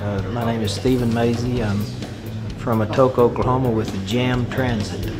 Uh, my name is Stephen Mazie. I'm from Atoka, Oklahoma with the Jam Transit.